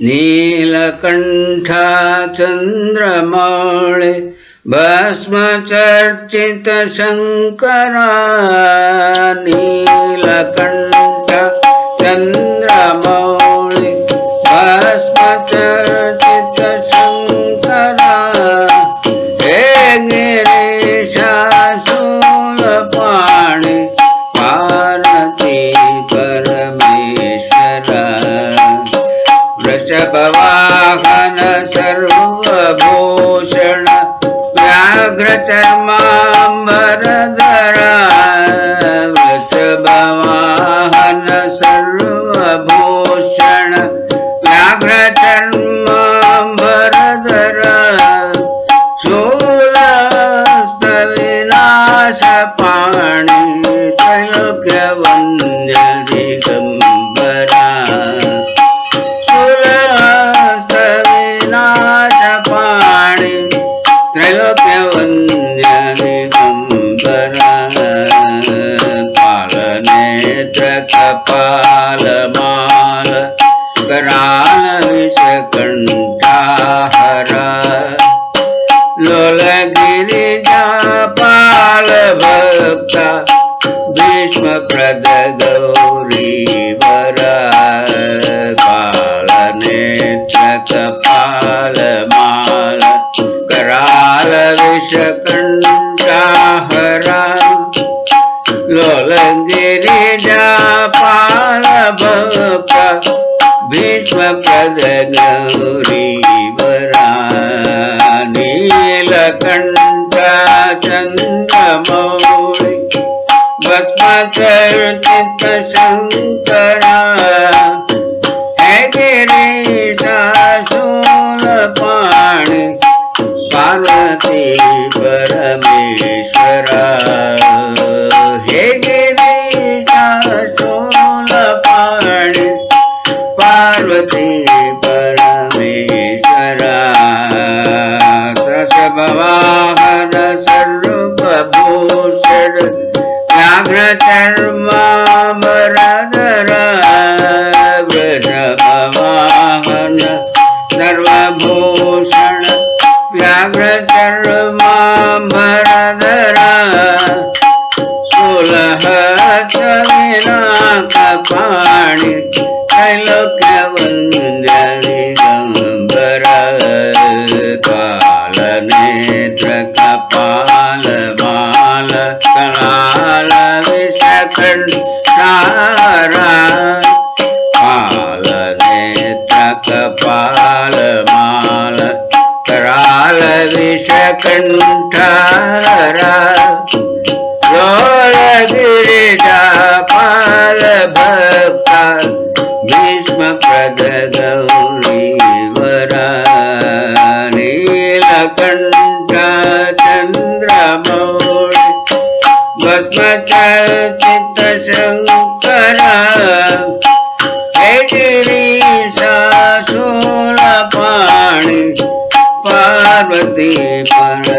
नीलकण्ठा चन्द्रमौळे भस्मचर्चितशङ्करा नीलकण्ठ वृषभवाहन सर्वभूषण व्याघ्रचर्माम्बरधरा पालनेत्रकपालमाल करालविषकण्ठाहरा लोलगिरिजापालभक्ता भीष्मप्रदगौरीवरा पालनेत्रकपालमाल करालविषकण्ठाहरा लोलगिरिजापालभक्ता भस्मचर्चितशङ्करा हे गिरीशाशूलपाणि पार्वती परमेश्वरा पार्वती परमेश्वरा ससभवाहन सर्वभूषण व्याघ्रचर्मामरधरा वृषभवाहन सर्वभूषण व्याघ्रचर्माम्बरधरा सुलहस्तविनाकपाणि त्रैलोक्यवन्द्यदिगम्बर करालविषकण्ठारा लोलगिरिजापालभक्ता भीष्मप्रदगौरीवरा नीलकण्ठा चन्द्रमौळि भस्मचर्चितशङ्करा पार्वती पर।